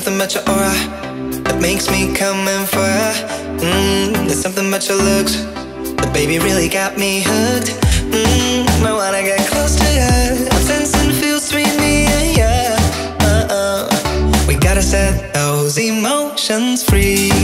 something about your aura that makes me come in for ya. Mm, there's something about your looks that baby really got me hooked. Mm, I wanna get close to ya. I'm sensing feels between me and ya. Uh-uh. We gotta set those emotions free.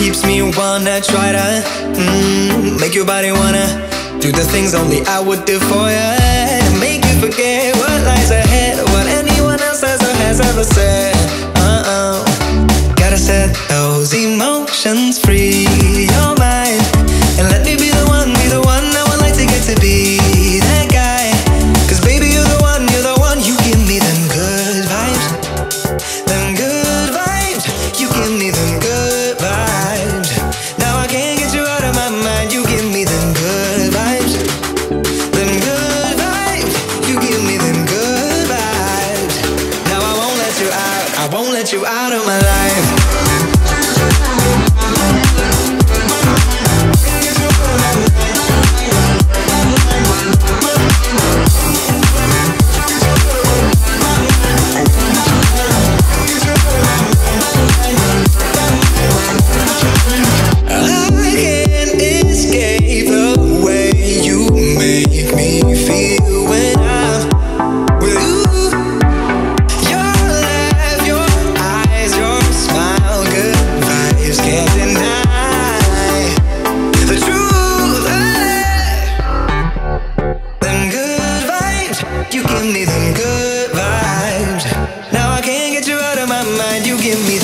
keeps me wanna try to mm, make your body wanna do the things only I would do for. To make you forget what lies ahead, what anyone else has or has ever said. Uh oh, gotta set those emotions free. you out of my life. give me them good vibes. Now I can't get you out of my mind. You give me